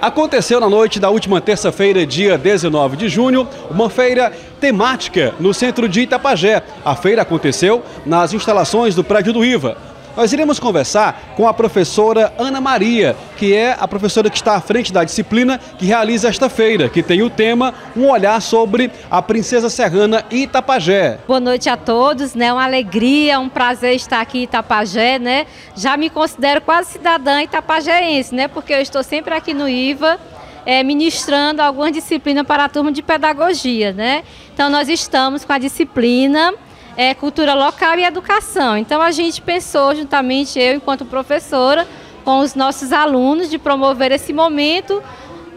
Aconteceu na noite da última terça-feira, dia 19 de junho, uma feira temática no centro de Itapajé. A feira aconteceu nas instalações do prédio do IVA. Nós iremos conversar com a professora Ana Maria, que é a professora que está à frente da disciplina que realiza esta feira, que tem o tema Um Olhar sobre a Princesa Serrana Itapajé. Boa noite a todos, né? Uma alegria, um prazer estar aqui em Itapajé, né? Já me considero quase cidadã itapajéense, né? Porque eu estou sempre aqui no IVA. É, ministrando algumas disciplinas para a turma de pedagogia, né? Então nós estamos com a disciplina é, cultura local e educação. Então a gente pensou, juntamente eu, enquanto professora, com os nossos alunos, de promover esse momento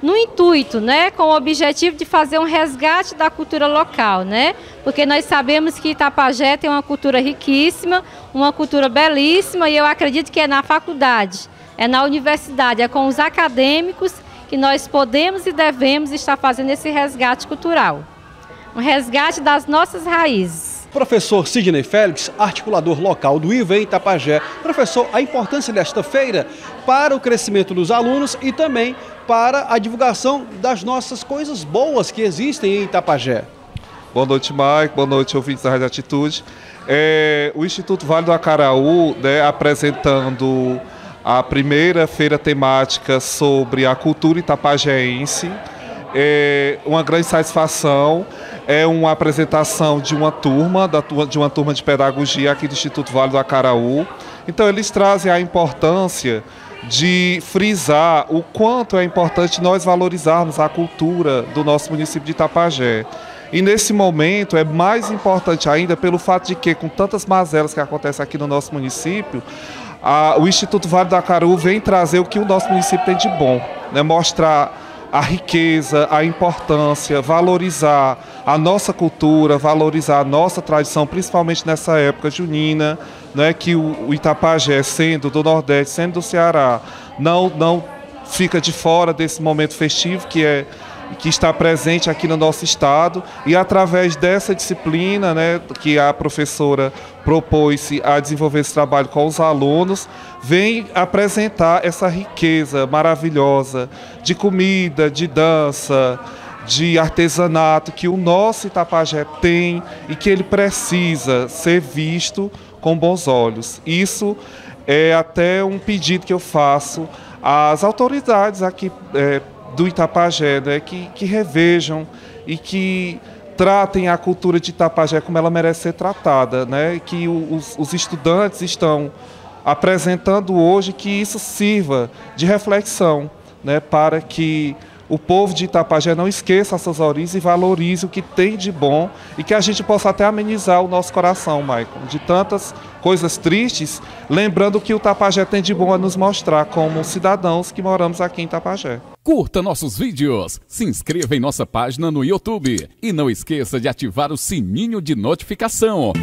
no intuito, né, com o objetivo de fazer um resgate da cultura local, né? Porque nós sabemos que Itapajé tem uma cultura riquíssima, uma cultura belíssima e eu acredito que é na faculdade, é na universidade, é com os acadêmicos que nós podemos e devemos estar fazendo esse resgate cultural. Um resgate das nossas raízes. Professor Sidney Félix, articulador local do IVA em Itapajé. Professor, a importância desta feira para o crescimento dos alunos e também para a divulgação das nossas coisas boas que existem em Itapajé. Boa noite, Mike. Boa noite, ouvintes da Rádio Atitude. É, o Instituto Vale do Acaraú, né, apresentando a primeira feira temática sobre a cultura itapajéense, é uma grande satisfação. É uma apresentação de uma turma, da, de uma turma de pedagogia aqui do Instituto Vale do Acaraú. Então, eles trazem a importância de frisar o quanto é importante nós valorizarmos a cultura do nosso município de Itapajé. E nesse momento é mais importante ainda pelo fato de que, com tantas mazelas que acontecem aqui no nosso município, a, o Instituto Vale do Acaraú vem trazer o que o nosso município tem de bom, né? mostrar a riqueza, a importância, valorizar a nossa cultura, valorizar a nossa tradição, principalmente nessa época junina, né, que o Itapajé, sendo do Nordeste, sendo do Ceará, não, não fica de fora desse momento festivo que é que está presente aqui no nosso estado e através dessa disciplina, né, que a professora propôs-se a desenvolver esse trabalho com os alunos, vem apresentar essa riqueza maravilhosa de comida, de dança, de artesanato que o nosso Itapajé tem e que ele precisa ser visto com bons olhos. Isso é até um pedido que eu faço às autoridades aqui é, do Itapajé, né, que, que revejam e que tratem a cultura de Itapajé como ela merece ser tratada, né, que os, os estudantes estão apresentando hoje que isso sirva de reflexão, né, para que o povo de Itapajé não esqueça as suas origens e valorize o que tem de bom e que a gente possa até amenizar o nosso coração, Maicon, de tantas coisas tristes, lembrando que o Tapajé tem de bom a nos mostrar como cidadãos que moramos aqui em Tapajé. Curta nossos vídeos, se inscreva em nossa página no YouTube e não esqueça de ativar o sininho de notificação.